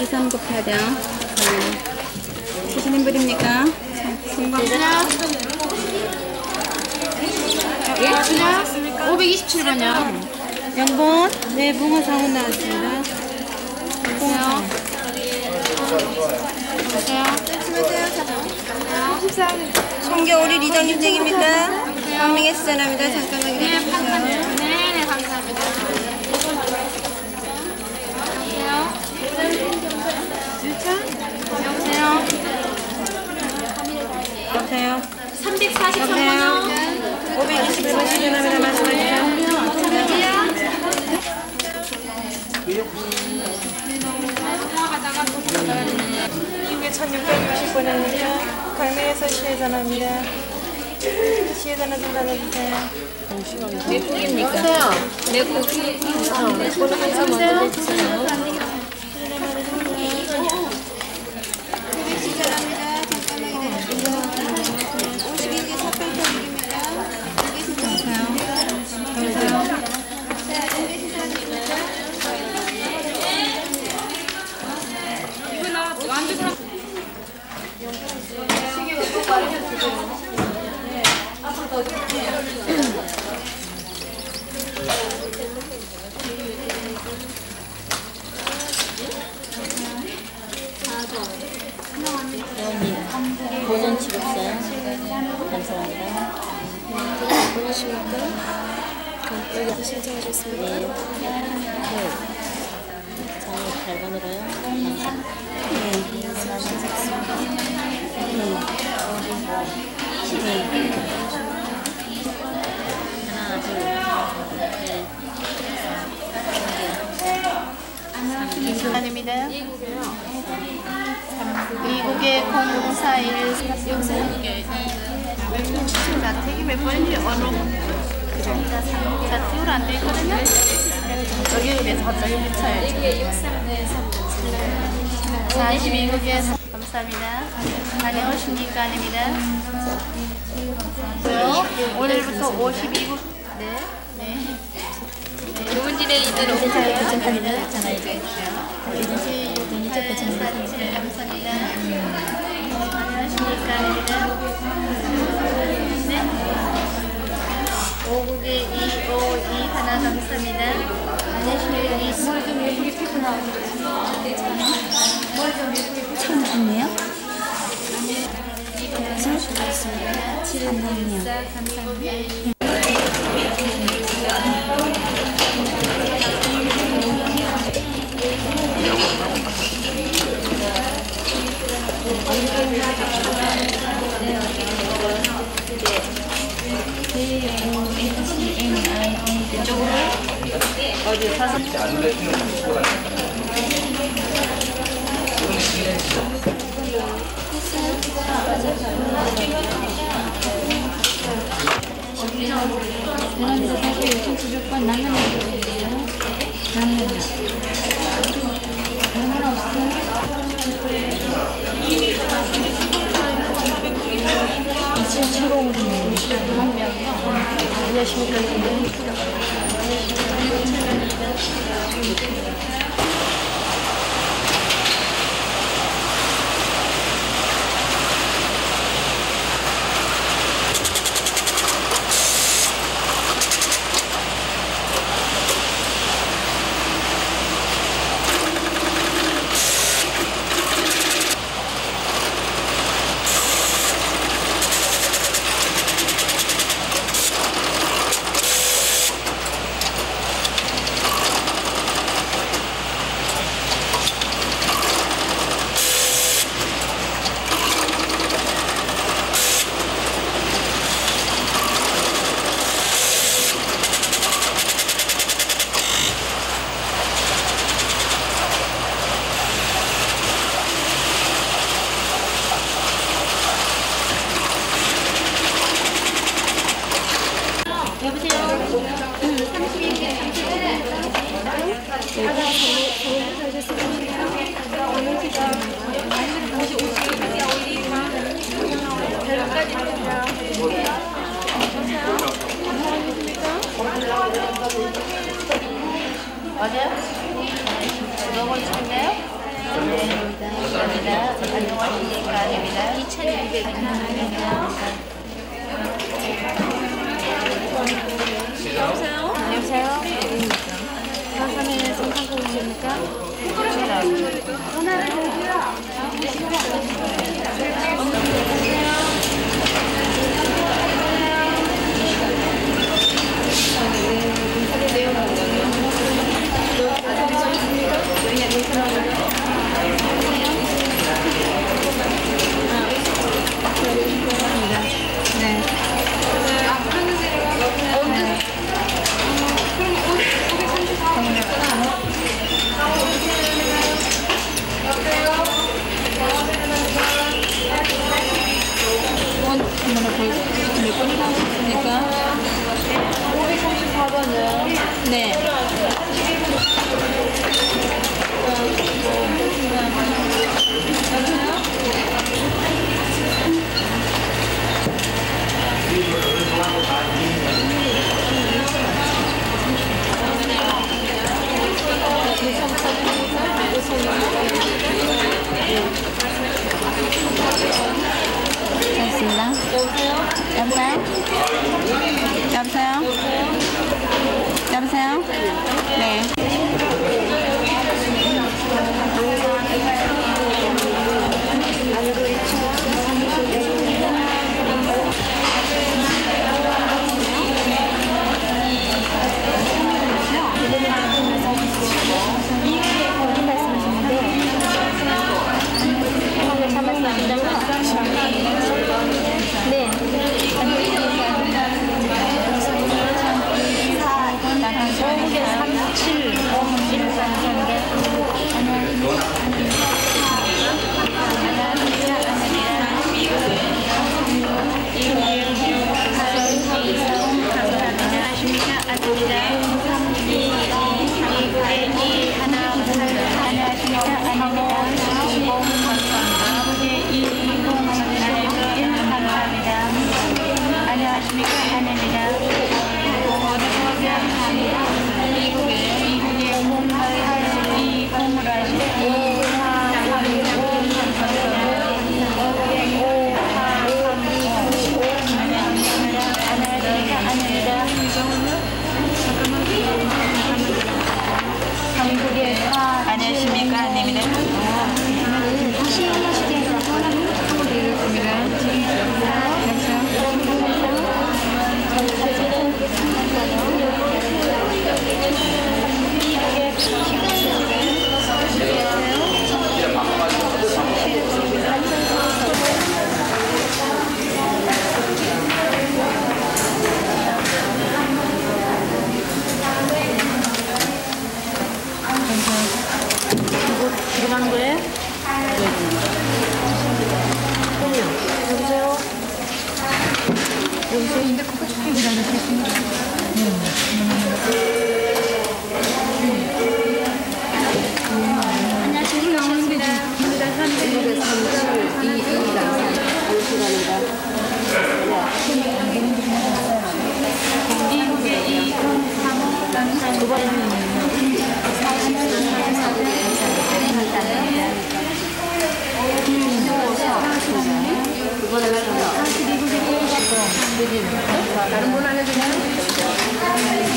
네. 안 하셨어요? 2, 3 곱하령. 네. 무슨 인물입니까? 송광. 예? 그냥 527번이요. 영본. 네, 붕어 사원 나왔습니다. 보세요. 보세요. 송겨울이 리더님 댁입니다. 강릉에 수전합니다. 잠깐만 네, 기다려주세요. 감사합니다. 네, 네, 감사합니다. 여보세요? 여보세요? 여보세요? 343번이요. 521번 수전합니다. 말씀하세요. 이후에 1660번입니다. 강릉에서 시에 전합니다. 시에 전화 좀 받아주세요. 여보세요? 내국이 어, 번호 한참 먼저 내 본연 치료어요 감사합니다. 보내십니까? 여기 신청하셨습니다. 네. 네. 8번으로요. 감사합니다. 네. 네. 하나, 둘, 네. 감사합니다. 미국의 0041 자, 택이 몇 번인지 어느 자, 띄울 안돼 있거든요. 여기 위에서 갑자기 붙여야죠. 자, 22국에 감사합니다. 다녀오십니까? 아닙니다. 오늘부터 52국 네. 네. 좋은 일에 이들 오세요. 괜찮습니다. 전화 이제. 괜찮습니다. 네, 감사합니다. 안녕하십니까? 네. 오국에 252 하나 감사합니다. 안녕하십니까? 뭘좀 예쁘게 피고 처음 듣네요. 나오셨습니다. 감사합니다. 그런데 사실 요즘 주주권 남는 애들이에요. 남는 안녕하십니 까. 안녕하십니 까. 안녕하십니 까. 안녕하십니 까. 안녕하십니 까. 안녕하십니 까. 안녕하십니 까. 안녕하십니 까. 안녕하십니 까. 안녕하십니 까. 안녕하십니 까. 안녕하세요. 안녕하세요. 부산에 네. 한국입니까? 네. 여보세요? Thank you.